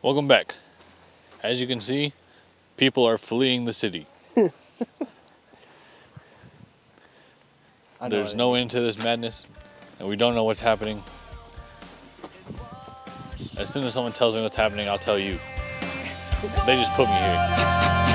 Welcome back. As you can see, people are fleeing the city. There's no end to this madness, and we don't know what's happening. As soon as someone tells me what's happening, I'll tell you. They just put me here.